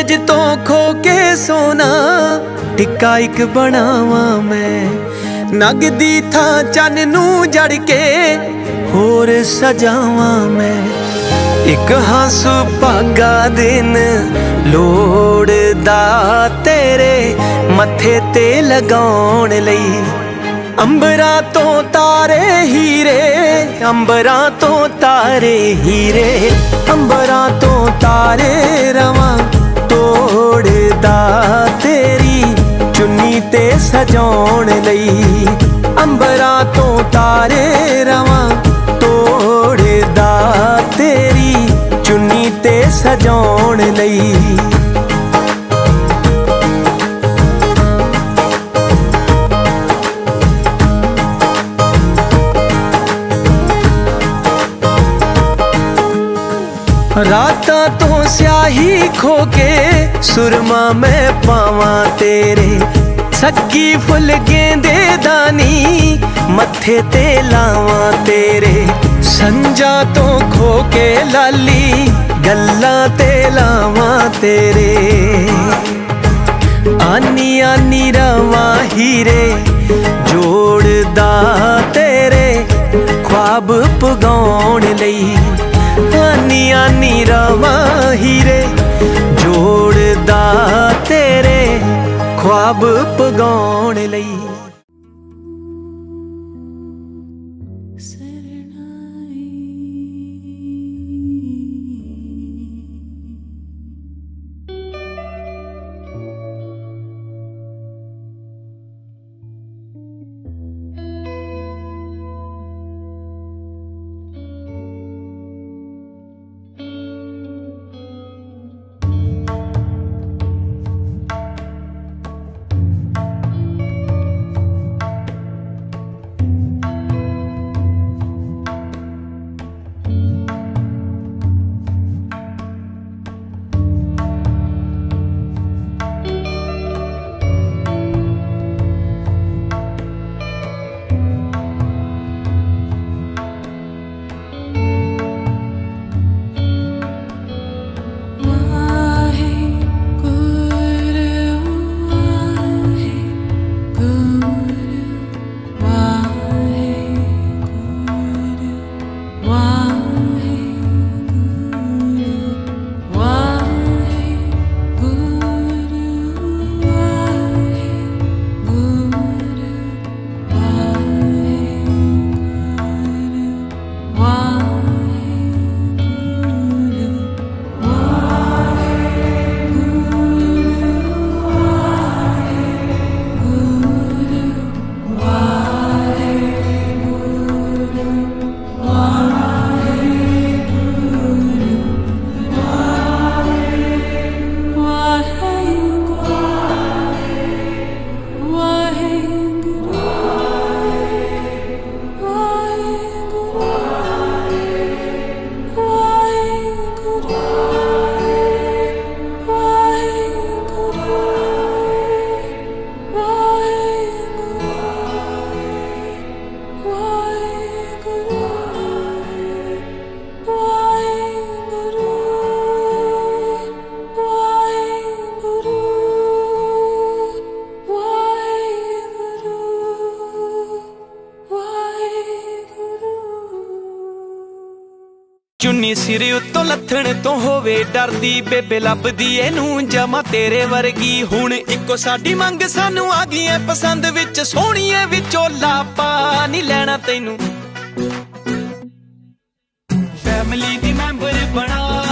ਸੂਰਜ ਤੋਂ ਖੋ ਕੇ ਸੋਨਾ ਟਿੱਕਾ ਇੱਕ ਬਣਾਵਾਂ ਮੈਂ। ਨਗਦੀ ਥਾਂ ਚੰਨ ਨੂੰ ਜੜ ਕੇ ਹੋਰ ਸਜਾਵਾਂ ਮੈਂ। ਇੱਕ ਹੰਸੂ ਭਾਗਾ ਦਿਨ ਲੋੜਦਾ ਤੇਰੇ ਮੱਥੇ ਤੇ ਲਗਾਉਣ ਲਈ। ਅੰਬਰਾਂ ਤੋਂ ਤਾਰੇ ਹੀਰੇ, ਅੰਬਰਾਂ ਤੋਂ ਤਾਰੇ ਹੀਰੇ। ਅੰਬਰਾਂ ਤੋਂ ਤਾਰੇ ਰਵਾਂ ਸਜਾਉਣ ਲਈ ਅੰਬਰਾਂ ਤੋਂ ਤਾਰੇ ਰਵਾਂ ਤੋੜਦਾ ਤੇਰੀ ਚੁੰਨੀ ਤੇ ਸਜਾਉਣ ਲਈ। ਰਾਤਾਂ ਤੋਂ ਸਿਆਹੀ ਖੋ ਕੇ ਸੁਰਮਾ ਮੈਂ ਪਾਵਾਂ ਤੇਰੇ ਸੱਗੀ ਫੁੱਲ ਗੇਂਦੇ ਦਾਨੀ, ਮੱਥੇ ਤੇ ਲਾਵਾਂ ਤੇਰੇ। ਸੰਜਾ ਤੋਂ ਖੋ ਕੇ ਲਾਲੀ, ਗੱਲਾਂ ਤੇ ਲਾਵਾਂ ਤੇਰੇ। ਆਨੀ ਆਨੀ ਰਵਾਂ ਹੀਰੇ, ਜੋੜਦਾ ਤੇਰੇ। ਖੁਆਬ ਪਗਾਉਣ ਲਈ ਆਨੀ ਆਨੀ ਰਵਾਂ ਹੀਰੇ, ਜੋੜਦਾ ਤੇਰੇ। ਖੁਆਬ ਪਗਾਉਣ ਲਈ। ਚੁੰਨੀ ਸਿਰ ਉੱਤੋਂ ਲੱਥਣ ਤੋਂ ਹੋਵੇ ਡਰਦੀ, ਬੇਬੇ ਲੱਭਦੀ, ਇਹਨੂੰ ਜਮਾ ਤੇਰੇ ਵਰਗੀ। ਹੁਣ ਇੱਕੋ ਸਾਡੀ ਮੰਗ, ਸਾਨੂੰ ਆ ਗਈ ਐ ਪਸੰਦ ਵਿੱਚ ਸੋਹਣੀਏ ਵਿੱਚੋਂ ਲਾਪਾ ਨਹੀਂ ਲੈਣਾ ਤੈਨੂੰ। ਫੈਮਿਲੀ ਦੀ ਮੈਂਬਰ ਬਣਾ।